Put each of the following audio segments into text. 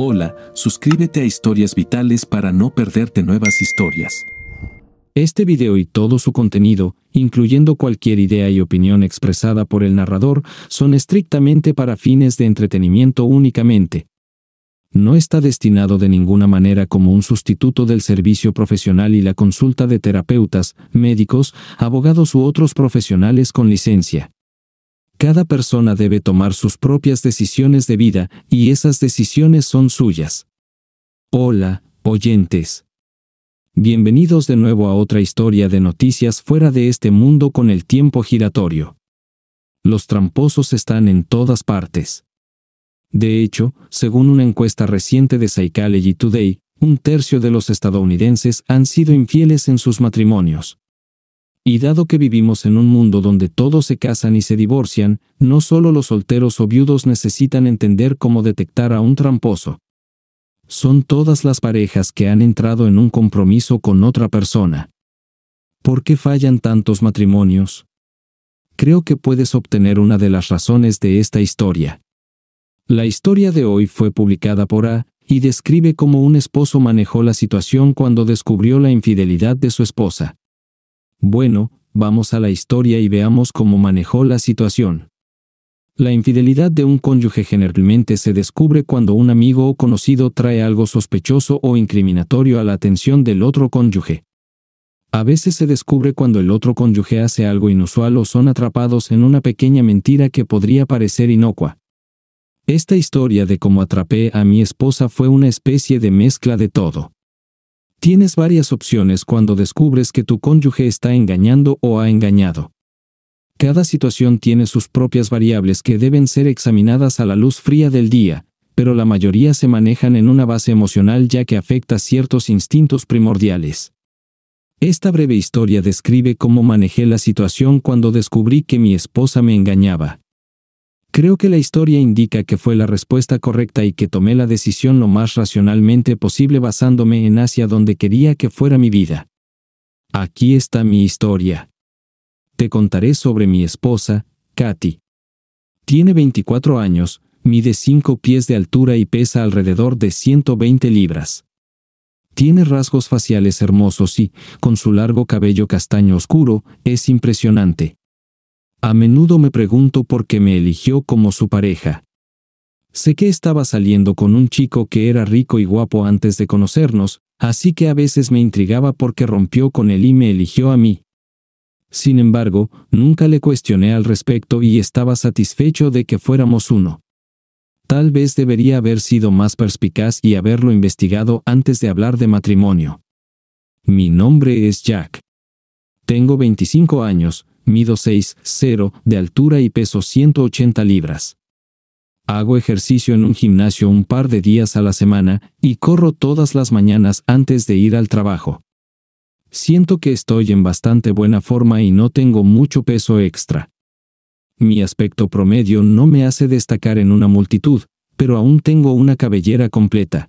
Hola, suscríbete a Historias Vitales para no perderte nuevas historias. Este video y todo su contenido, incluyendo cualquier idea y opinión expresada por el narrador, son estrictamente para fines de entretenimiento únicamente. No está destinado de ninguna manera como un sustituto del servicio profesional y la consulta de terapeutas, médicos, abogados u otros profesionales con licencia. Cada persona debe tomar sus propias decisiones de vida, y esas decisiones son suyas. Hola, oyentes. Bienvenidos de nuevo a otra historia de noticias fuera de este mundo con el tiempo giratorio. Los tramposos están en todas partes. De hecho, según una encuesta reciente de Psychology Today, un tercio de los estadounidenses han sido infieles en sus matrimonios. Y dado que vivimos en un mundo donde todos se casan y se divorcian, no solo los solteros o viudos necesitan entender cómo detectar a un tramposo. Son todas las parejas que han entrado en un compromiso con otra persona. ¿Por qué fallan tantos matrimonios? Creo que puedes obtener una de las razones de esta historia. La historia de hoy fue publicada por A y describe cómo un esposo manejó la situación cuando descubrió la infidelidad de su esposa. Bueno, vamos a la historia y veamos cómo manejó la situación. La infidelidad de un cónyuge generalmente se descubre cuando un amigo o conocido trae algo sospechoso o incriminatorio a la atención del otro cónyuge. A veces se descubre cuando el otro cónyuge hace algo inusual o son atrapados en una pequeña mentira que podría parecer inocua. Esta historia de cómo atrapé a mi esposa fue una especie de mezcla de todo. Tienes varias opciones cuando descubres que tu cónyuge está engañando o ha engañado. Cada situación tiene sus propias variables que deben ser examinadas a la luz fría del día, pero la mayoría se manejan en una base emocional ya que afecta ciertos instintos primordiales. Esta breve historia describe cómo manejé la situación cuando descubrí que mi esposa me engañaba. Creo que la historia indica que fue la respuesta correcta y que tomé la decisión lo más racionalmente posible basándome en hacia donde quería que fuera mi vida. Aquí está mi historia. Te contaré sobre mi esposa, Katy. Tiene 24 años, mide 5 pies de altura y pesa alrededor de 120 libras. Tiene rasgos faciales hermosos y, con su largo cabello castaño oscuro, es impresionante. A menudo me pregunto por qué me eligió como su pareja. Sé que estaba saliendo con un chico que era rico y guapo antes de conocernos, así que a veces me intrigaba por qué rompió con él y me eligió a mí. Sin embargo, nunca le cuestioné al respecto y estaba satisfecho de que fuéramos uno. Tal vez debería haber sido más perspicaz y haberlo investigado antes de hablar de matrimonio. Mi nombre es Jack. Tengo 25 años, mido 6'0 de altura y peso 180 libras. Hago ejercicio en un gimnasio un par de días a la semana y corro todas las mañanas antes de ir al trabajo. Siento que estoy en bastante buena forma y no tengo mucho peso extra. Mi aspecto promedio no me hace destacar en una multitud, pero aún tengo una cabellera completa.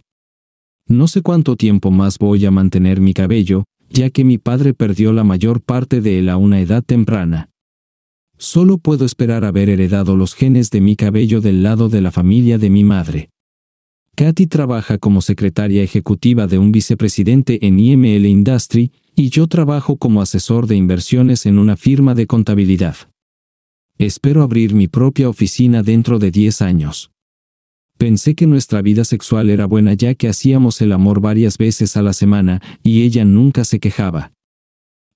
No sé cuánto tiempo más voy a mantener mi cabello, ya que mi padre perdió la mayor parte de él a una edad temprana. Solo puedo esperar haber heredado los genes de mi cabello del lado de la familia de mi madre. Katy trabaja como secretaria ejecutiva de un vicepresidente en IML Industry y yo trabajo como asesor de inversiones en una firma de contabilidad. Espero abrir mi propia oficina dentro de 10 años. Pensé que nuestra vida sexual era buena ya que hacíamos el amor varias veces a la semana y ella nunca se quejaba.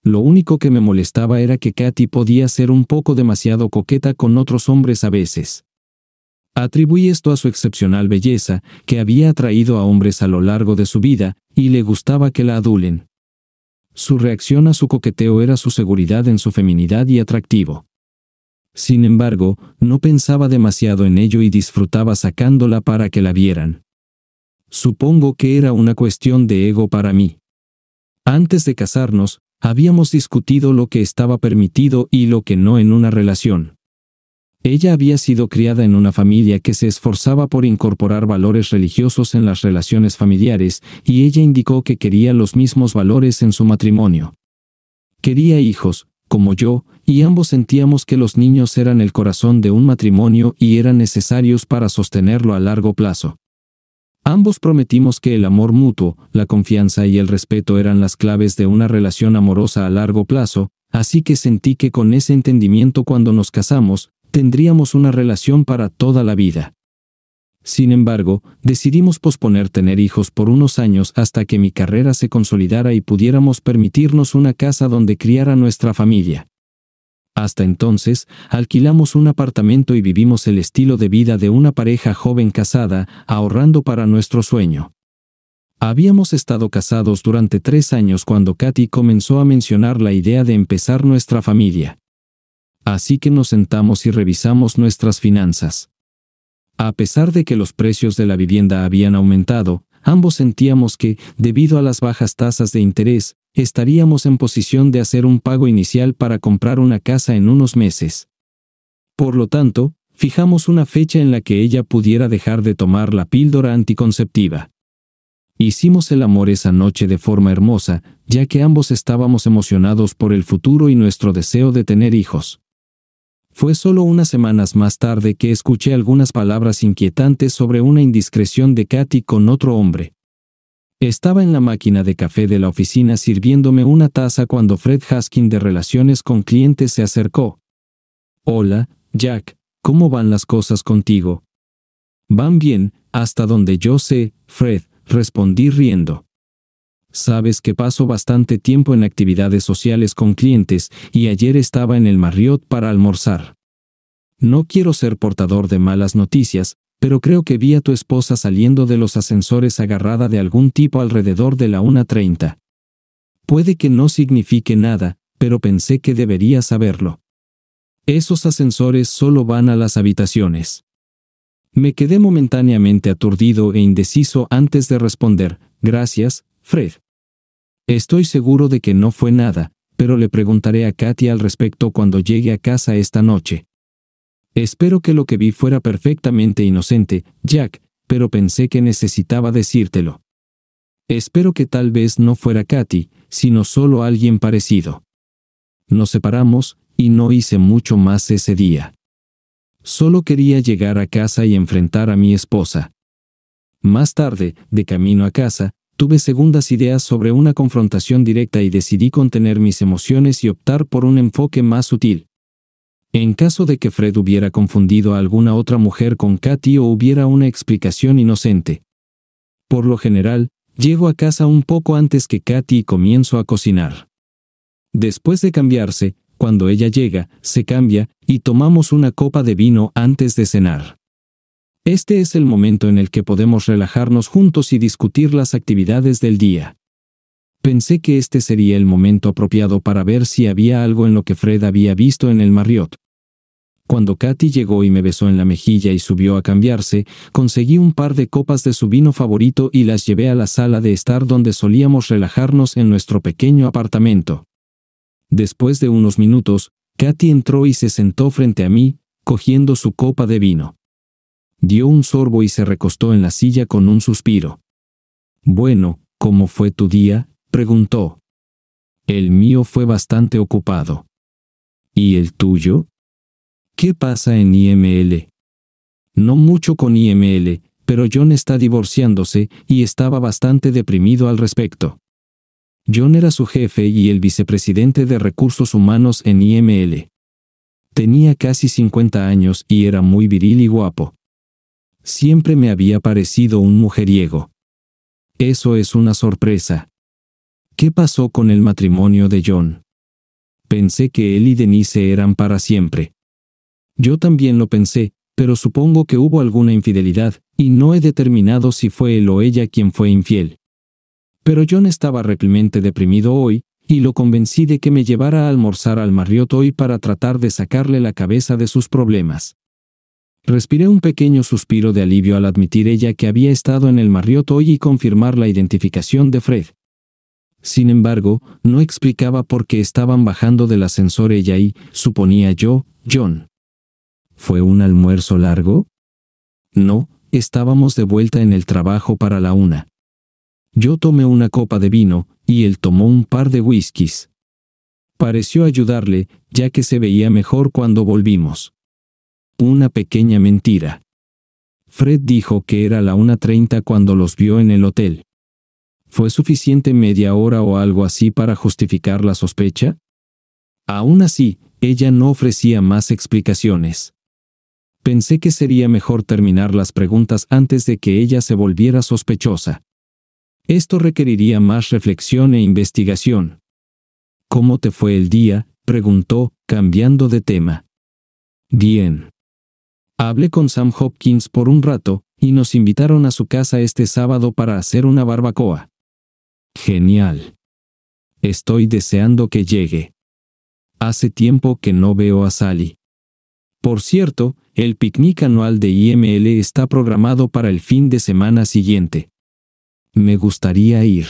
Lo único que me molestaba era que Katy podía ser un poco demasiado coqueta con otros hombres a veces. Atribuí esto a su excepcional belleza, que había atraído a hombres a lo largo de su vida, y le gustaba que la adulen. Su reacción a su coqueteo era su seguridad en su feminidad y atractivo. Sin embargo, no pensaba demasiado en ello y disfrutaba sacándola para que la vieran. Supongo que era una cuestión de ego para mí. Antes de casarnos, habíamos discutido lo que estaba permitido y lo que no en una relación. Ella había sido criada en una familia que se esforzaba por incorporar valores religiosos en las relaciones familiares, y ella indicó que quería los mismos valores en su matrimonio. Quería hijos, como yo, y ambos sentíamos que los niños eran el corazón de un matrimonio y eran necesarios para sostenerlo a largo plazo. Ambos prometimos que el amor mutuo, la confianza y el respeto eran las claves de una relación amorosa a largo plazo, así que sentí que con ese entendimiento cuando nos casamos, tendríamos una relación para toda la vida. Sin embargo, decidimos posponer tener hijos por unos años hasta que mi carrera se consolidara y pudiéramos permitirnos una casa donde criara nuestra familia. Hasta entonces, alquilamos un apartamento y vivimos el estilo de vida de una pareja joven casada, ahorrando para nuestro sueño. Habíamos estado casados durante tres años cuando Katy comenzó a mencionar la idea de empezar nuestra familia. Así que nos sentamos y revisamos nuestras finanzas. A pesar de que los precios de la vivienda habían aumentado, ambos sentíamos que, debido a las bajas tasas de interés, estaríamos en posición de hacer un pago inicial para comprar una casa en unos meses. Por lo tanto, fijamos una fecha en la que ella pudiera dejar de tomar la píldora anticonceptiva. Hicimos el amor esa noche de forma hermosa, ya que ambos estábamos emocionados por el futuro y nuestro deseo de tener hijos. Fue solo unas semanas más tarde que escuché algunas palabras inquietantes sobre una indiscreción de Katy con otro hombre. Estaba en la máquina de café de la oficina sirviéndome una taza cuando Fred Haskin de Relaciones con Clientes se acercó. Hola, Jack, ¿cómo van las cosas contigo? Van bien, hasta donde yo sé, Fred, respondí riendo. Sabes que paso bastante tiempo en actividades sociales con clientes y ayer estaba en el Marriott para almorzar. No quiero ser portador de malas noticias, pero creo que vi a tu esposa saliendo de los ascensores agarrada de algún tipo alrededor de la 1.30. Puede que no signifique nada, pero pensé que debería saberlo. Esos ascensores solo van a las habitaciones. Me quedé momentáneamente aturdido e indeciso antes de responder, gracias, Fred. Estoy seguro de que no fue nada, pero le preguntaré a Katy al respecto cuando llegue a casa esta noche. Espero que lo que vi fuera perfectamente inocente, Jack, pero pensé que necesitaba decírtelo. Espero que tal vez no fuera Katy, sino solo alguien parecido. Nos separamos, y no hice mucho más ese día. Solo quería llegar a casa y enfrentar a mi esposa. Más tarde, de camino a casa, tuve segundas ideas sobre una confrontación directa y decidí contener mis emociones y optar por un enfoque más sutil. En caso de que Fred hubiera confundido a alguna otra mujer con Katy o hubiera una explicación inocente. Por lo general, llego a casa un poco antes que Katy y comienzo a cocinar. Después de cambiarse, cuando ella llega, se cambia, y tomamos una copa de vino antes de cenar. Este es el momento en el que podemos relajarnos juntos y discutir las actividades del día. Pensé que este sería el momento apropiado para ver si había algo en lo que Fred había visto en el Marriott. Cuando Katy llegó y me besó en la mejilla y subió a cambiarse, conseguí un par de copas de su vino favorito y las llevé a la sala de estar donde solíamos relajarnos en nuestro pequeño apartamento. Después de unos minutos, Katy entró y se sentó frente a mí, cogiendo su copa de vino. Dio un sorbo y se recostó en la silla con un suspiro. Bueno, ¿cómo fue tu día? preguntó. El mío fue bastante ocupado. ¿Y el tuyo? ¿Qué pasa en IML? No mucho con IML, pero John está divorciándose y estaba bastante deprimido al respecto. John era su jefe y el vicepresidente de recursos humanos en IML. Tenía casi 50 años y era muy viril y guapo. Siempre me había parecido un mujeriego. Eso es una sorpresa. ¿Qué pasó con el matrimonio de John? Pensé que él y Denise eran para siempre. Yo también lo pensé, pero supongo que hubo alguna infidelidad, y no he determinado si fue él o ella quien fue infiel. Pero John estaba realmente deprimido hoy, y lo convencí de que me llevara a almorzar al Marriott hoy para tratar de sacarle la cabeza de sus problemas. Respiré un pequeño suspiro de alivio al admitir ella que había estado en el Marriott hoy y confirmar la identificación de Fred. Sin embargo, no explicaba por qué estaban bajando del ascensor ella y, suponía yo, John. ¿Fue un almuerzo largo? No, estábamos de vuelta en el trabajo para la una. Yo tomé una copa de vino, y él tomó un par de whiskies. Pareció ayudarle, ya que se veía mejor cuando volvimos. Una pequeña mentira. Fred dijo que era la 1.30 cuando los vio en el hotel. ¿Fue suficiente media hora o algo así para justificar la sospecha? Aún así, ella no ofrecía más explicaciones. Pensé que sería mejor terminar las preguntas antes de que ella se volviera sospechosa. Esto requeriría más reflexión e investigación. ¿Cómo te fue el día? preguntó, cambiando de tema. Bien. Hablé con Sam Hopkins por un rato, y nos invitaron a su casa este sábado para hacer una barbacoa. Genial. Estoy deseando que llegue. Hace tiempo que no veo a Sally. Por cierto, el picnic anual de IML está programado para el fin de semana siguiente. Me gustaría ir.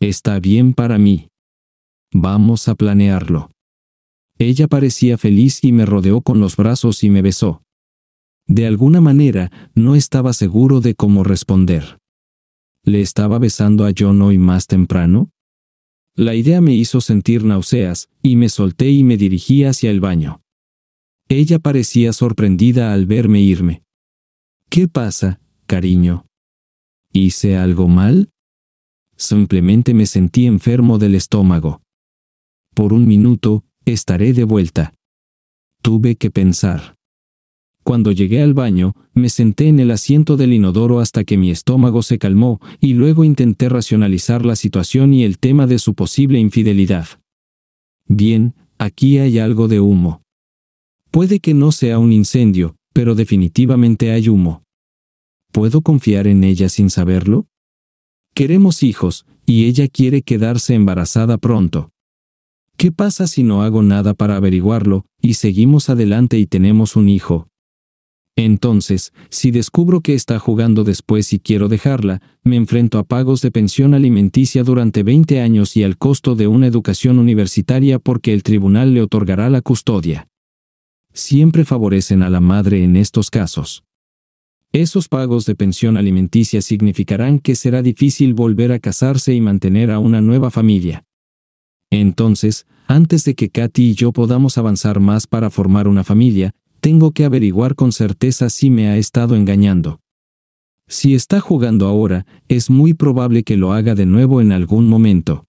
Está bien para mí. Vamos a planearlo. Ella parecía feliz y me rodeó con los brazos y me besó. De alguna manera, no estaba seguro de cómo responder. ¿Le estaba besando a John hoy más temprano? La idea me hizo sentir náuseas, y me solté y me dirigí hacia el baño. Ella parecía sorprendida al verme irme. ¿Qué pasa, cariño? ¿Hice algo mal? Simplemente me sentí enfermo del estómago. Por un minuto, estaré de vuelta. Tuve que pensar. Cuando llegué al baño, me senté en el asiento del inodoro hasta que mi estómago se calmó y luego intenté racionalizar la situación y el tema de su posible infidelidad. Bien, aquí hay algo de humo. Puede que no sea un incendio, pero definitivamente hay humo. ¿Puedo confiar en ella sin saberlo? Queremos hijos, y ella quiere quedarse embarazada pronto. ¿Qué pasa si no hago nada para averiguarlo, y seguimos adelante y tenemos un hijo? Entonces, si descubro que está jugando después y quiero dejarla, me enfrento a pagos de pensión alimenticia durante 20 años y al costo de una educación universitaria porque el tribunal le otorgará la custodia siempre favorecen a la madre en estos casos. Esos pagos de pensión alimenticia significarán que será difícil volver a casarse y mantener a una nueva familia. Entonces, antes de que Katy y yo podamos avanzar más para formar una familia, tengo que averiguar con certeza si me ha estado engañando. Si está jugando ahora, es muy probable que lo haga de nuevo en algún momento.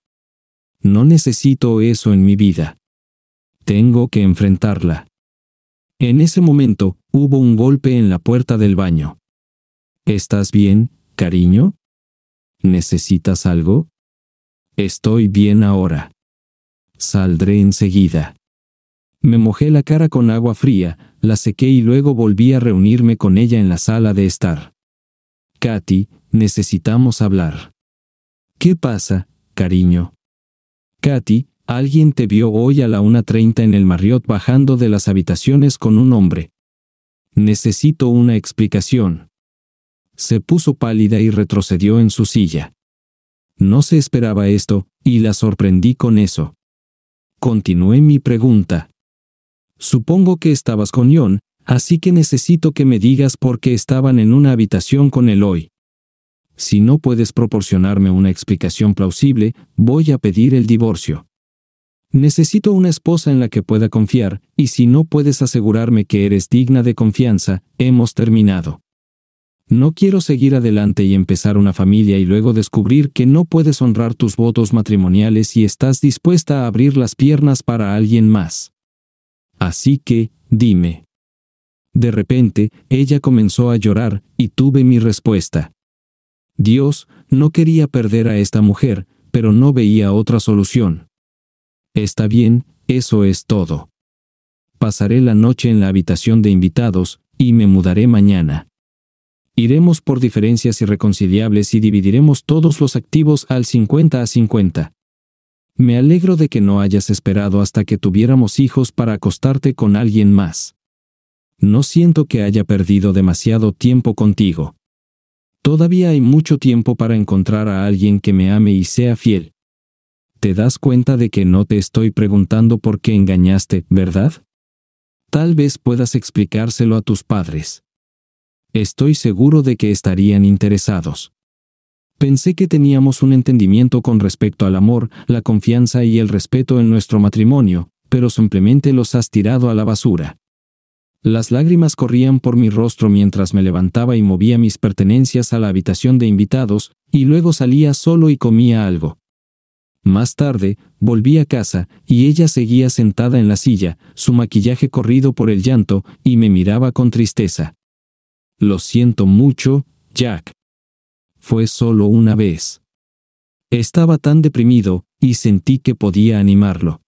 No necesito eso en mi vida. Tengo que enfrentarla. En ese momento, hubo un golpe en la puerta del baño. ¿Estás bien, cariño? ¿Necesitas algo? Estoy bien ahora. Saldré enseguida. Me mojé la cara con agua fría, la sequé y luego volví a reunirme con ella en la sala de estar. Katy, necesitamos hablar. ¿Qué pasa, cariño? Katy, Alguien te vio hoy a la 1.30 en el Marriott bajando de las habitaciones con un hombre. Necesito una explicación. Se puso pálida y retrocedió en su silla. No se esperaba esto, y la sorprendí con eso. Continué mi pregunta. Supongo que estabas con John, así que necesito que me digas por qué estaban en una habitación con él hoy. Si no puedes proporcionarme una explicación plausible, voy a pedir el divorcio. Necesito una esposa en la que pueda confiar, y si no puedes asegurarme que eres digna de confianza, hemos terminado. No quiero seguir adelante y empezar una familia y luego descubrir que no puedes honrar tus votos matrimoniales y estás dispuesta a abrir las piernas para alguien más. Así que, dime. De repente, ella comenzó a llorar, y tuve mi respuesta. Dios, no quería perder a esta mujer, pero no veía otra solución. Está bien, eso es todo. Pasaré la noche en la habitación de invitados, y me mudaré mañana. Iremos por diferencias irreconciliables y dividiremos todos los activos al 50 a 50. Me alegro de que no hayas esperado hasta que tuviéramos hijos para acostarte con alguien más. No siento que haya perdido demasiado tiempo contigo. Todavía hay mucho tiempo para encontrar a alguien que me ame y sea fiel. Te das cuenta de que no te estoy preguntando por qué engañaste, ¿verdad? Tal vez puedas explicárselo a tus padres. Estoy seguro de que estarían interesados. Pensé que teníamos un entendimiento con respecto al amor, la confianza y el respeto en nuestro matrimonio, pero simplemente los has tirado a la basura. Las lágrimas corrían por mi rostro mientras me levantaba y movía mis pertenencias a la habitación de invitados, y luego salía solo y comía algo. Más tarde, volví a casa, y ella seguía sentada en la silla, su maquillaje corrido por el llanto, y me miraba con tristeza. Lo siento mucho, Jack. Fue solo una vez. Estaba tan deprimido, y sentí que podía animarlo.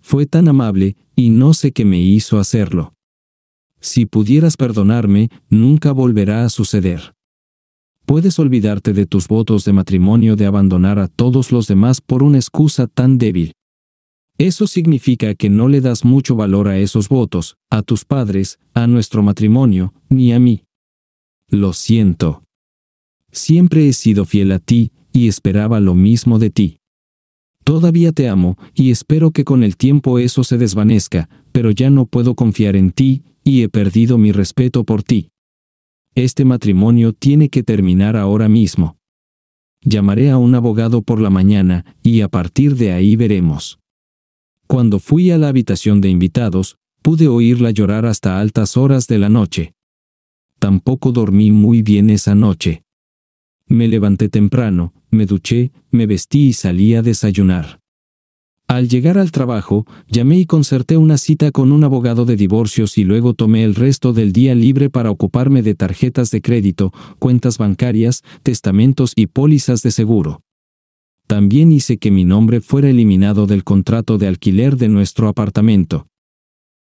Fue tan amable, y no sé qué me hizo hacerlo. Si pudieras perdonarme, nunca volverá a suceder. Puedes olvidarte de tus votos de matrimonio de abandonar a todos los demás por una excusa tan débil. Eso significa que no le das mucho valor a esos votos, a tus padres, a nuestro matrimonio, ni a mí. Lo siento. Siempre he sido fiel a ti, y esperaba lo mismo de ti. Todavía te amo, y espero que con el tiempo eso se desvanezca, pero ya no puedo confiar en ti, y he perdido mi respeto por ti. Este matrimonio tiene que terminar ahora mismo. Llamaré a un abogado por la mañana, y a partir de ahí veremos. Cuando fui a la habitación de invitados, pude oírla llorar hasta altas horas de la noche. Tampoco dormí muy bien esa noche. Me levanté temprano, me duché, me vestí y salí a desayunar. Al llegar al trabajo, llamé y concerté una cita con un abogado de divorcios y luego tomé el resto del día libre para ocuparme de tarjetas de crédito, cuentas bancarias, testamentos y pólizas de seguro. También hice que mi nombre fuera eliminado del contrato de alquiler de nuestro apartamento.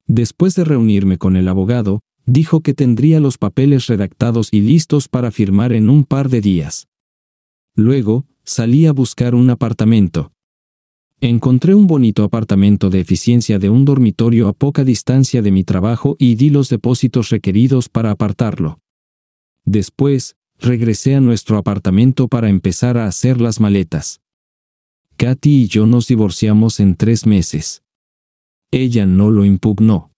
Después de reunirme con el abogado, dijo que tendría los papeles redactados y listos para firmar en un par de días. Luego, salí a buscar un apartamento. Encontré un bonito apartamento de eficiencia de un dormitorio a poca distancia de mi trabajo y di los depósitos requeridos para apartarlo. Después, regresé a nuestro apartamento para empezar a hacer las maletas. Katy y yo nos divorciamos en tres meses. Ella no lo impugnó.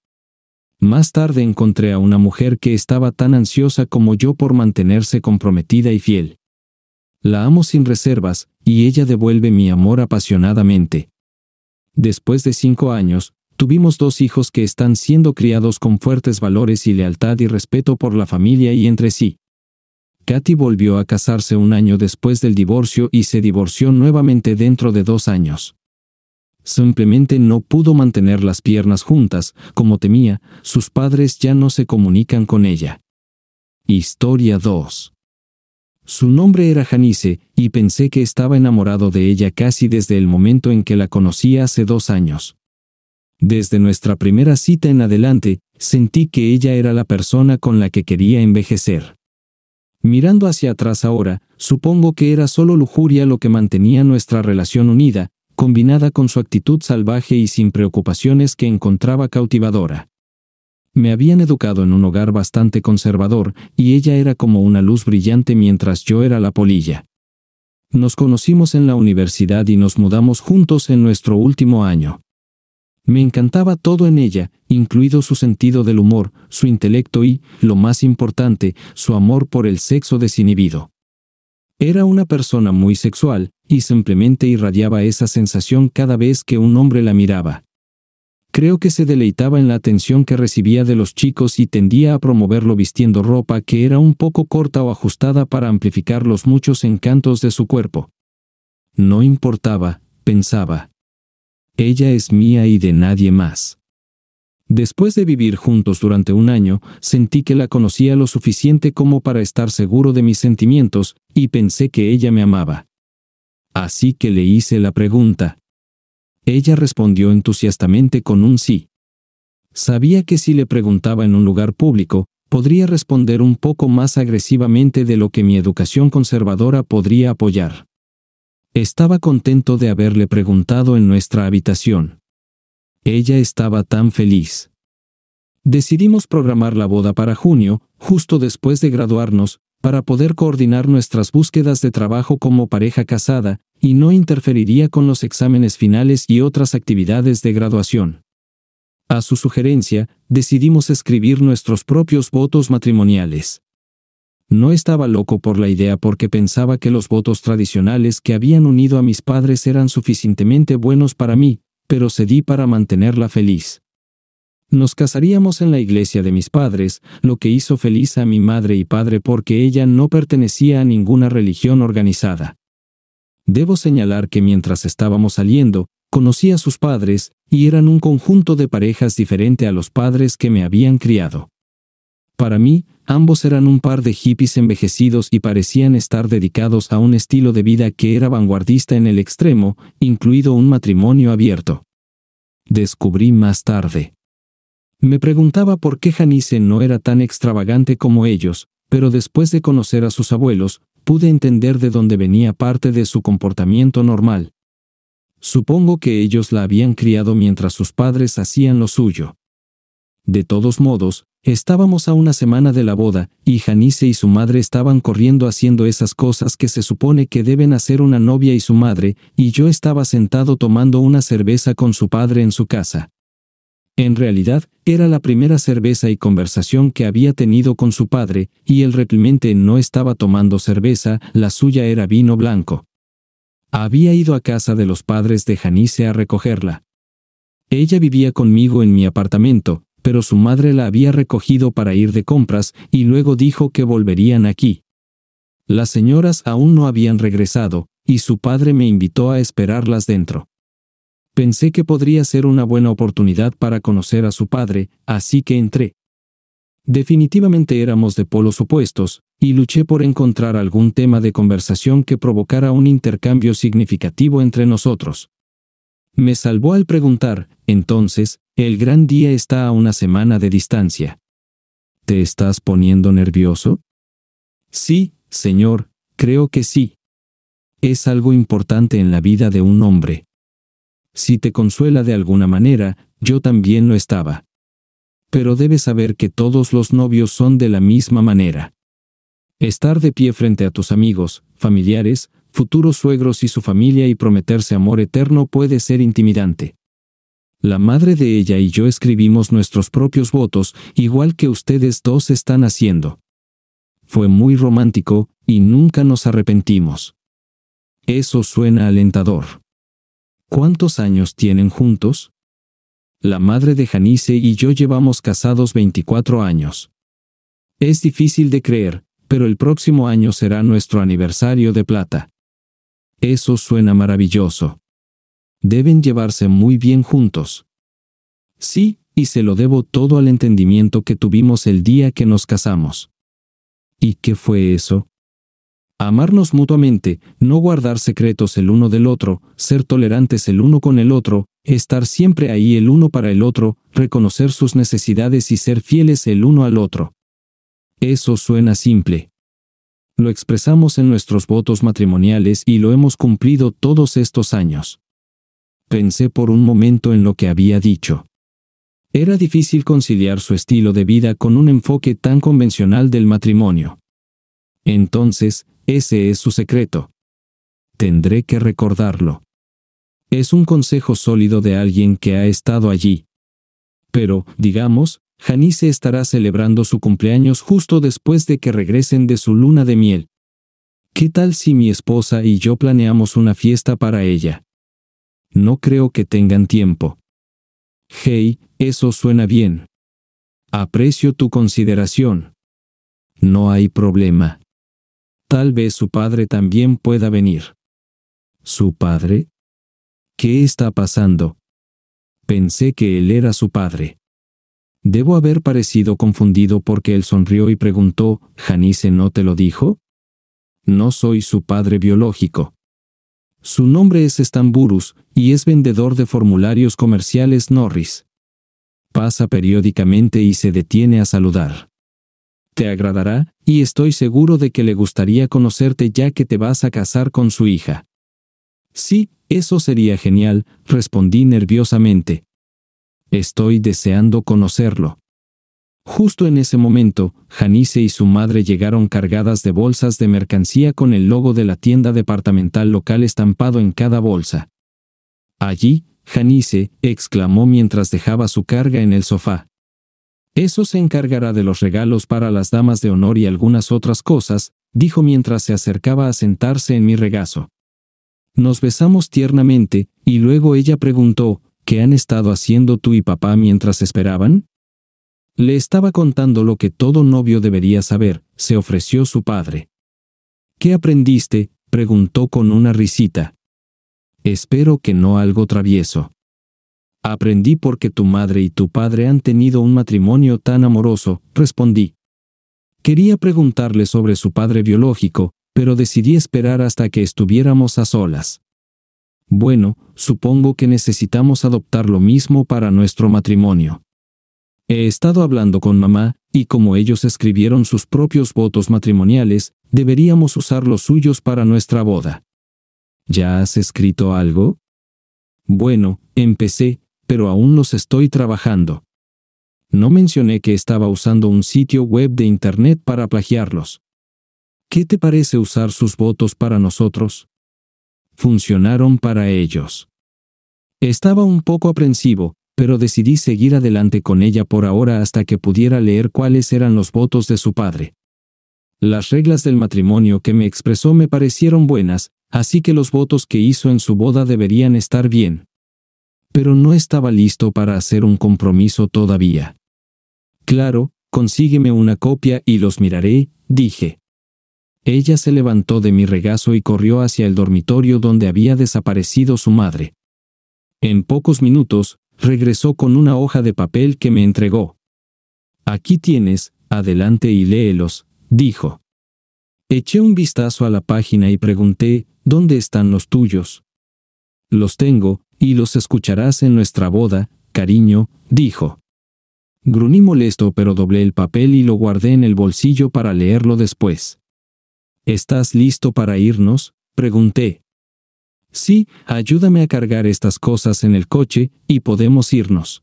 Más tarde encontré a una mujer que estaba tan ansiosa como yo por mantenerse comprometida y fiel. La amo sin reservas, y ella devuelve mi amor apasionadamente. Después de cinco años, tuvimos dos hijos que están siendo criados con fuertes valores y lealtad y respeto por la familia y entre sí. Katy volvió a casarse un año después del divorcio y se divorció nuevamente dentro de dos años. Simplemente no pudo mantener las piernas juntas, como temía, sus padres ya no se comunican con ella. Historia 2. Su nombre era Janice, y pensé que estaba enamorado de ella casi desde el momento en que la conocí hace dos años. Desde nuestra primera cita en adelante, sentí que ella era la persona con la que quería envejecer. Mirando hacia atrás ahora, supongo que era solo lujuria lo que mantenía nuestra relación unida, combinada con su actitud salvaje y sin preocupaciones que encontraba cautivadora. Me habían educado en un hogar bastante conservador, y ella era como una luz brillante mientras yo era la polilla. Nos conocimos en la universidad y nos mudamos juntos en nuestro último año. Me encantaba todo en ella, incluido su sentido del humor, su intelecto y, lo más importante, su amor por el sexo desinhibido. Era una persona muy sexual, y simplemente irradiaba esa sensación cada vez que un hombre la miraba. Creo que se deleitaba en la atención que recibía de los chicos y tendía a promoverlo vistiendo ropa que era un poco corta o ajustada para amplificar los muchos encantos de su cuerpo. No importaba, pensaba. Ella es mía y de nadie más. Después de vivir juntos durante un año, sentí que la conocía lo suficiente como para estar seguro de mis sentimientos, y pensé que ella me amaba. Así que le hice la pregunta. Ella respondió entusiastamente con un sí. Sabía que si le preguntaba en un lugar público, podría responder un poco más agresivamente de lo que mi educación conservadora podría apoyar. Estaba contento de haberle preguntado en nuestra habitación. Ella estaba tan feliz. Decidimos programar la boda para junio, justo después de graduarnos, para poder coordinar nuestras búsquedas de trabajo como pareja casada, y no interferiría con los exámenes finales y otras actividades de graduación. A su sugerencia, decidimos escribir nuestros propios votos matrimoniales. No estaba loco por la idea porque pensaba que los votos tradicionales que habían unido a mis padres eran suficientemente buenos para mí, pero cedí para mantenerla feliz. Nos casaríamos en la iglesia de mis padres, lo que hizo feliz a mi madre y padre porque ella no pertenecía a ninguna religión organizada. Debo señalar que mientras estábamos saliendo, conocí a sus padres, y eran un conjunto de parejas diferente a los padres que me habían criado. Para mí, ambos eran un par de hippies envejecidos y parecían estar dedicados a un estilo de vida que era vanguardista en el extremo, incluido un matrimonio abierto. Descubrí más tarde. Me preguntaba por qué Janice no era tan extravagante como ellos, pero después de conocer a sus abuelos, pude entender de dónde venía parte de su comportamiento normal. Supongo que ellos la habían criado mientras sus padres hacían lo suyo. De todos modos, estábamos a una semana de la boda, y Janice y su madre estaban corriendo haciendo esas cosas que se supone que deben hacer una novia y su madre, y yo estaba sentado tomando una cerveza con su padre en su casa. En realidad, era la primera cerveza y conversación que había tenido con su padre, y él realmente no estaba tomando cerveza, la suya era vino blanco. Había ido a casa de los padres de Janice a recogerla. Ella vivía conmigo en mi apartamento, pero su madre la había recogido para ir de compras y luego dijo que volverían aquí. Las señoras aún no habían regresado, y su padre me invitó a esperarlas dentro. Pensé que podría ser una buena oportunidad para conocer a su padre, así que entré. Definitivamente éramos de polos opuestos, y luché por encontrar algún tema de conversación que provocara un intercambio significativo entre nosotros. Me salvó al preguntar, entonces, el gran día está a una semana de distancia. ¿Te estás poniendo nervioso? Sí, señor, creo que sí. Es algo importante en la vida de un hombre. Si te consuela de alguna manera, yo también lo estaba. Pero debes saber que todos los novios son de la misma manera. Estar de pie frente a tus amigos, familiares, futuros suegros y su familia y prometerse amor eterno puede ser intimidante. La madre de ella y yo escribimos nuestros propios votos, igual que ustedes dos están haciendo. Fue muy romántico, y nunca nos arrepentimos. Eso suena alentador. ¿Cuántos años tienen juntos? La madre de Janice y yo llevamos casados 24 años. Es difícil de creer, pero el próximo año será nuestro aniversario de plata. Eso suena maravilloso. Deben llevarse muy bien juntos. Sí, y se lo debo todo al entendimiento que tuvimos el día que nos casamos. ¿Y qué fue eso? Amarnos mutuamente, no guardar secretos el uno del otro, ser tolerantes el uno con el otro, estar siempre ahí el uno para el otro, reconocer sus necesidades y ser fieles el uno al otro. Eso suena simple. Lo expresamos en nuestros votos matrimoniales y lo hemos cumplido todos estos años. Pensé por un momento en lo que había dicho. Era difícil conciliar su estilo de vida con un enfoque tan convencional del matrimonio. Entonces, ese es su secreto. Tendré que recordarlo. Es un consejo sólido de alguien que ha estado allí. Pero, digamos, Janice estará celebrando su cumpleaños justo después de que regresen de su luna de miel. ¿Qué tal si mi esposa y yo planeamos una fiesta para ella? No creo que tengan tiempo. Hey, eso suena bien. Aprecio tu consideración. No hay problema. Tal vez su padre también pueda venir. ¿Su padre? ¿Qué está pasando? Pensé que él era su padre. Debo haber parecido confundido porque él sonrió y preguntó, ¿Janice no te lo dijo? No soy su padre biológico. Su nombre es Stamburus, y es vendedor de formularios comerciales Norris. Pasa periódicamente y se detiene a saludar te agradará, y estoy seguro de que le gustaría conocerte ya que te vas a casar con su hija. Sí, eso sería genial, respondí nerviosamente. Estoy deseando conocerlo. Justo en ese momento, Janice y su madre llegaron cargadas de bolsas de mercancía con el logo de la tienda departamental local estampado en cada bolsa. Allí, Janice, exclamó mientras dejaba su carga en el sofá. Eso se encargará de los regalos para las damas de honor y algunas otras cosas, dijo mientras se acercaba a sentarse en mi regazo. Nos besamos tiernamente, y luego ella preguntó, ¿Qué han estado haciendo tú y papá mientras esperaban? Le estaba contando lo que todo novio debería saber, se ofreció su padre. ¿Qué aprendiste? preguntó con una risita. Espero que no algo travieso. Aprendí porque tu madre y tu padre han tenido un matrimonio tan amoroso, respondí. Quería preguntarle sobre su padre biológico, pero decidí esperar hasta que estuviéramos a solas. Bueno, supongo que necesitamos adoptar lo mismo para nuestro matrimonio. He estado hablando con mamá, y como ellos escribieron sus propios votos matrimoniales, deberíamos usar los suyos para nuestra boda. ¿Ya has escrito algo? Bueno, empecé, pero aún los estoy trabajando. No mencioné que estaba usando un sitio web de Internet para plagiarlos. ¿Qué te parece usar sus votos para nosotros? Funcionaron para ellos. Estaba un poco aprensivo, pero decidí seguir adelante con ella por ahora hasta que pudiera leer cuáles eran los votos de su padre. Las reglas del matrimonio que me expresó me parecieron buenas, así que los votos que hizo en su boda deberían estar bien pero no estaba listo para hacer un compromiso todavía. Claro, consígueme una copia y los miraré, dije. Ella se levantó de mi regazo y corrió hacia el dormitorio donde había desaparecido su madre. En pocos minutos, regresó con una hoja de papel que me entregó. Aquí tienes, adelante y léelos, dijo. Eché un vistazo a la página y pregunté, ¿dónde están los tuyos? Los tengo, y los escucharás en nuestra boda, cariño, dijo. Gruní molesto pero doblé el papel y lo guardé en el bolsillo para leerlo después. ¿Estás listo para irnos? pregunté. Sí, ayúdame a cargar estas cosas en el coche y podemos irnos.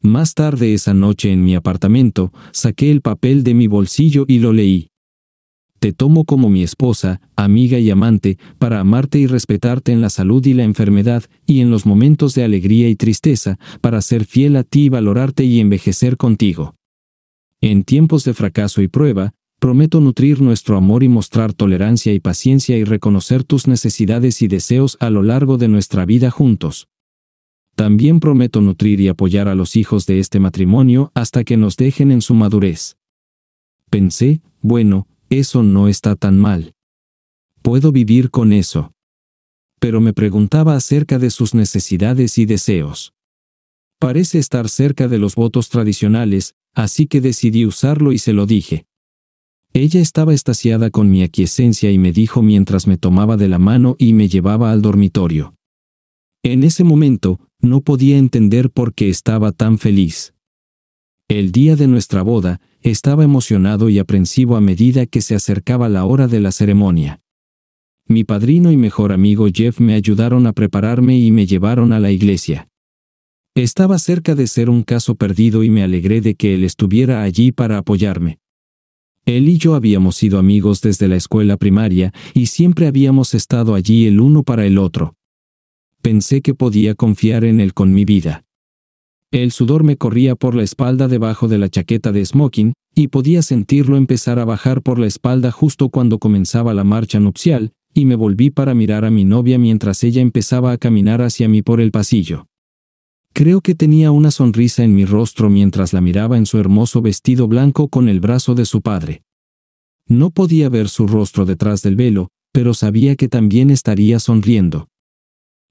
Más tarde esa noche en mi apartamento, saqué el papel de mi bolsillo y lo leí. Te tomo como mi esposa, amiga y amante, para amarte y respetarte en la salud y la enfermedad, y en los momentos de alegría y tristeza, para ser fiel a ti y valorarte y envejecer contigo. En tiempos de fracaso y prueba, prometo nutrir nuestro amor y mostrar tolerancia y paciencia y reconocer tus necesidades y deseos a lo largo de nuestra vida juntos. También prometo nutrir y apoyar a los hijos de este matrimonio hasta que nos dejen en su madurez. Pensé, bueno, eso no está tan mal. Puedo vivir con eso. Pero me preguntaba acerca de sus necesidades y deseos. Parece estar cerca de los votos tradicionales, así que decidí usarlo y se lo dije. Ella estaba estasiada con mi aquiescencia y me dijo mientras me tomaba de la mano y me llevaba al dormitorio. En ese momento, no podía entender por qué estaba tan feliz. El día de nuestra boda, estaba emocionado y aprensivo a medida que se acercaba la hora de la ceremonia. Mi padrino y mejor amigo Jeff me ayudaron a prepararme y me llevaron a la iglesia. Estaba cerca de ser un caso perdido y me alegré de que él estuviera allí para apoyarme. Él y yo habíamos sido amigos desde la escuela primaria y siempre habíamos estado allí el uno para el otro. Pensé que podía confiar en él con mi vida. El sudor me corría por la espalda debajo de la chaqueta de smoking, y podía sentirlo empezar a bajar por la espalda justo cuando comenzaba la marcha nupcial, y me volví para mirar a mi novia mientras ella empezaba a caminar hacia mí por el pasillo. Creo que tenía una sonrisa en mi rostro mientras la miraba en su hermoso vestido blanco con el brazo de su padre. No podía ver su rostro detrás del velo, pero sabía que también estaría sonriendo.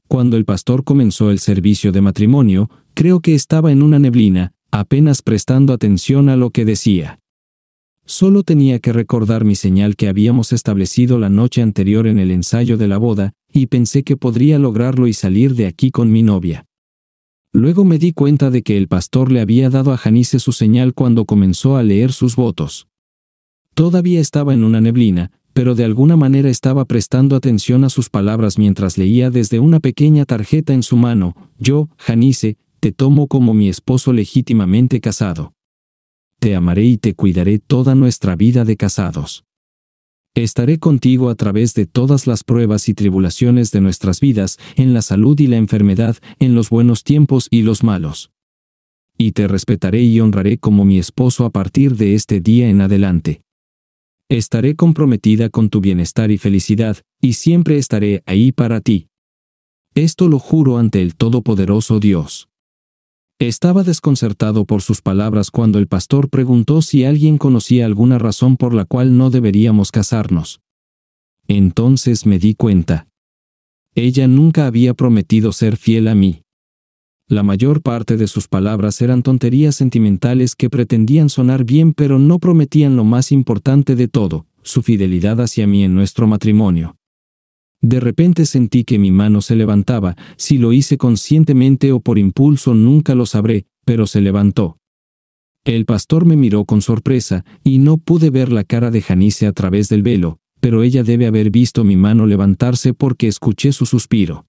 Cuando el pastor comenzó el servicio de matrimonio, creo que estaba en una neblina, apenas prestando atención a lo que decía. Solo tenía que recordar mi señal que habíamos establecido la noche anterior en el ensayo de la boda, y pensé que podría lograrlo y salir de aquí con mi novia. Luego me di cuenta de que el pastor le había dado a Janice su señal cuando comenzó a leer sus votos. Todavía estaba en una neblina, pero de alguna manera estaba prestando atención a sus palabras mientras leía desde una pequeña tarjeta en su mano, yo, Janice, te tomo como mi esposo legítimamente casado. Te amaré y te cuidaré toda nuestra vida de casados. Estaré contigo a través de todas las pruebas y tribulaciones de nuestras vidas, en la salud y la enfermedad, en los buenos tiempos y los malos. Y te respetaré y honraré como mi esposo a partir de este día en adelante. Estaré comprometida con tu bienestar y felicidad, y siempre estaré ahí para ti. Esto lo juro ante el Todopoderoso Dios. Estaba desconcertado por sus palabras cuando el pastor preguntó si alguien conocía alguna razón por la cual no deberíamos casarnos. Entonces me di cuenta. Ella nunca había prometido ser fiel a mí. La mayor parte de sus palabras eran tonterías sentimentales que pretendían sonar bien pero no prometían lo más importante de todo, su fidelidad hacia mí en nuestro matrimonio. De repente sentí que mi mano se levantaba, si lo hice conscientemente o por impulso nunca lo sabré, pero se levantó. El pastor me miró con sorpresa, y no pude ver la cara de Janice a través del velo, pero ella debe haber visto mi mano levantarse porque escuché su suspiro.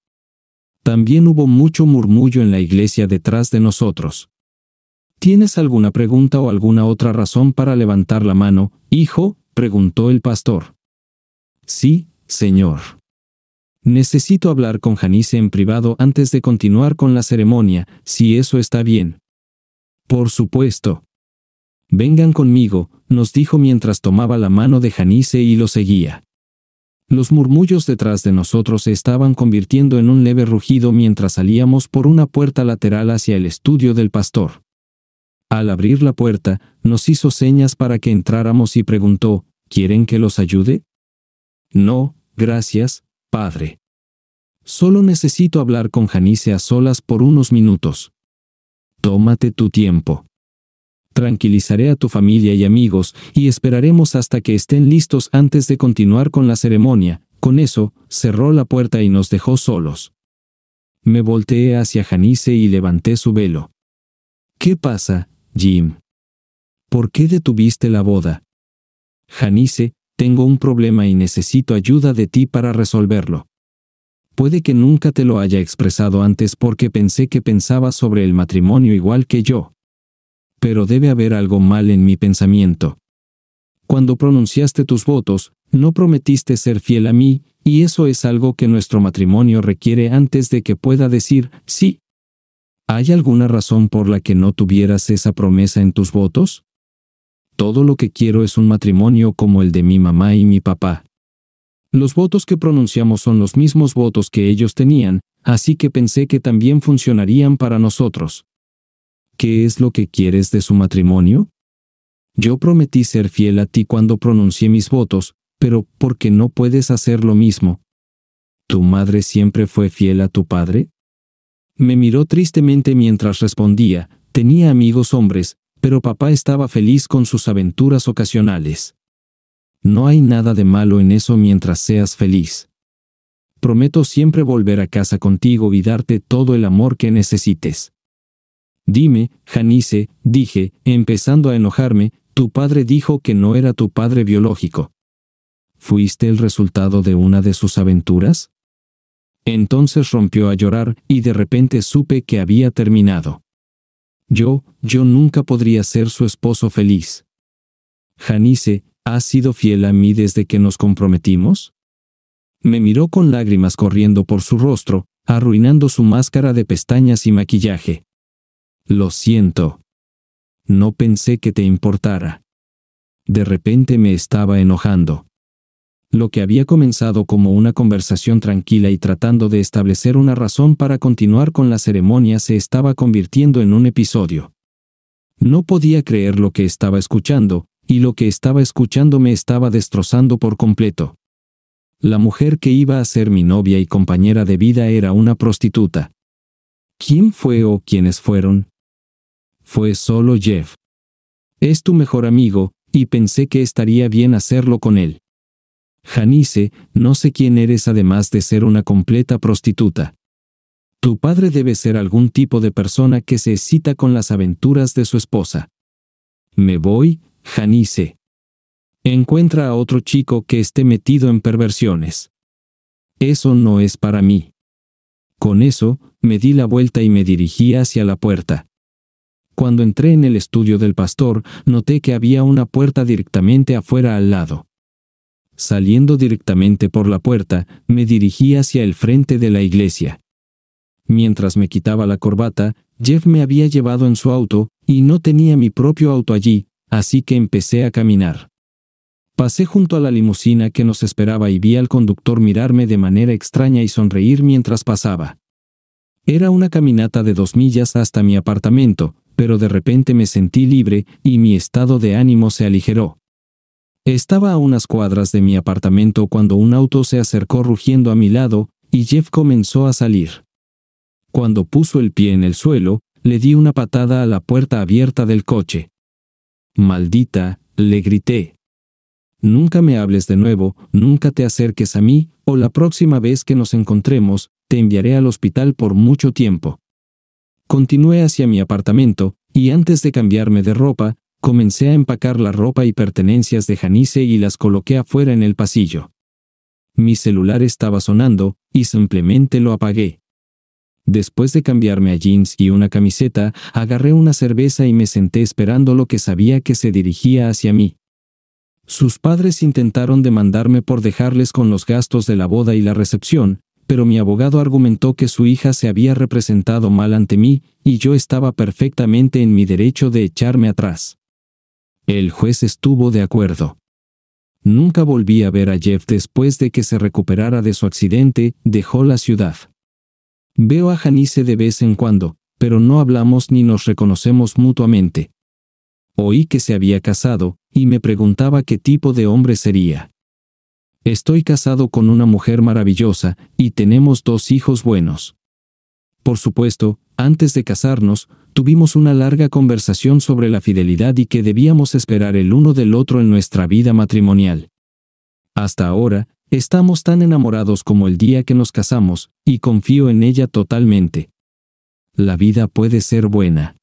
También hubo mucho murmullo en la iglesia detrás de nosotros. ¿Tienes alguna pregunta o alguna otra razón para levantar la mano, hijo? preguntó el pastor. Sí, señor. Necesito hablar con Janice en privado antes de continuar con la ceremonia, si eso está bien. Por supuesto. Vengan conmigo, nos dijo mientras tomaba la mano de Janice y lo seguía. Los murmullos detrás de nosotros se estaban convirtiendo en un leve rugido mientras salíamos por una puerta lateral hacia el estudio del pastor. Al abrir la puerta, nos hizo señas para que entráramos y preguntó, ¿Quieren que los ayude? No, gracias, Padre. Solo necesito hablar con Janice a solas por unos minutos. Tómate tu tiempo. Tranquilizaré a tu familia y amigos y esperaremos hasta que estén listos antes de continuar con la ceremonia. Con eso, cerró la puerta y nos dejó solos. Me volteé hacia Janice y levanté su velo. ¿Qué pasa, Jim? ¿Por qué detuviste la boda? Janice, tengo un problema y necesito ayuda de ti para resolverlo. Puede que nunca te lo haya expresado antes porque pensé que pensabas sobre el matrimonio igual que yo. Pero debe haber algo mal en mi pensamiento. Cuando pronunciaste tus votos, no prometiste ser fiel a mí, y eso es algo que nuestro matrimonio requiere antes de que pueda decir sí. ¿Hay alguna razón por la que no tuvieras esa promesa en tus votos? Todo lo que quiero es un matrimonio como el de mi mamá y mi papá. Los votos que pronunciamos son los mismos votos que ellos tenían, así que pensé que también funcionarían para nosotros. ¿Qué es lo que quieres de su matrimonio? Yo prometí ser fiel a ti cuando pronuncié mis votos, pero ¿por qué no puedes hacer lo mismo? ¿Tu madre siempre fue fiel a tu padre? Me miró tristemente mientras respondía, tenía amigos hombres, pero papá estaba feliz con sus aventuras ocasionales. No hay nada de malo en eso mientras seas feliz. Prometo siempre volver a casa contigo y darte todo el amor que necesites. Dime, Janice, dije, empezando a enojarme, tu padre dijo que no era tu padre biológico. ¿Fuiste el resultado de una de sus aventuras? Entonces rompió a llorar y de repente supe que había terminado. Yo, yo nunca podría ser su esposo feliz. Janice, ¿Has sido fiel a mí desde que nos comprometimos? Me miró con lágrimas corriendo por su rostro, arruinando su máscara de pestañas y maquillaje. Lo siento. No pensé que te importara. De repente me estaba enojando. Lo que había comenzado como una conversación tranquila y tratando de establecer una razón para continuar con la ceremonia se estaba convirtiendo en un episodio. No podía creer lo que estaba escuchando, y lo que estaba escuchando me estaba destrozando por completo. La mujer que iba a ser mi novia y compañera de vida era una prostituta. ¿Quién fue o quiénes fueron? Fue solo Jeff. Es tu mejor amigo, y pensé que estaría bien hacerlo con él. Janice, no sé quién eres además de ser una completa prostituta. Tu padre debe ser algún tipo de persona que se excita con las aventuras de su esposa. Me voy, Janice. Encuentra a otro chico que esté metido en perversiones. Eso no es para mí. Con eso, me di la vuelta y me dirigí hacia la puerta. Cuando entré en el estudio del pastor, noté que había una puerta directamente afuera al lado. Saliendo directamente por la puerta, me dirigí hacia el frente de la iglesia. Mientras me quitaba la corbata, Jeff me había llevado en su auto, y no tenía mi propio auto allí, así que empecé a caminar. Pasé junto a la limusina que nos esperaba y vi al conductor mirarme de manera extraña y sonreír mientras pasaba. Era una caminata de dos millas hasta mi apartamento, pero de repente me sentí libre y mi estado de ánimo se aligeró. Estaba a unas cuadras de mi apartamento cuando un auto se acercó rugiendo a mi lado y Jeff comenzó a salir. Cuando puso el pie en el suelo, le di una patada a la puerta abierta del coche. Maldita, le grité. Nunca me hables de nuevo, nunca te acerques a mí, o la próxima vez que nos encontremos, te enviaré al hospital por mucho tiempo. Continué hacia mi apartamento, y antes de cambiarme de ropa, comencé a empacar la ropa y pertenencias de Janice y las coloqué afuera en el pasillo. Mi celular estaba sonando, y simplemente lo apagué. Después de cambiarme a jeans y una camiseta, agarré una cerveza y me senté esperando lo que sabía que se dirigía hacia mí. Sus padres intentaron demandarme por dejarles con los gastos de la boda y la recepción, pero mi abogado argumentó que su hija se había representado mal ante mí, y yo estaba perfectamente en mi derecho de echarme atrás. El juez estuvo de acuerdo. Nunca volví a ver a Jeff después de que se recuperara de su accidente, dejó la ciudad. Veo a Janice de vez en cuando, pero no hablamos ni nos reconocemos mutuamente. Oí que se había casado, y me preguntaba qué tipo de hombre sería. Estoy casado con una mujer maravillosa, y tenemos dos hijos buenos. Por supuesto, antes de casarnos, tuvimos una larga conversación sobre la fidelidad y que debíamos esperar el uno del otro en nuestra vida matrimonial. Hasta ahora, Estamos tan enamorados como el día que nos casamos, y confío en ella totalmente. La vida puede ser buena.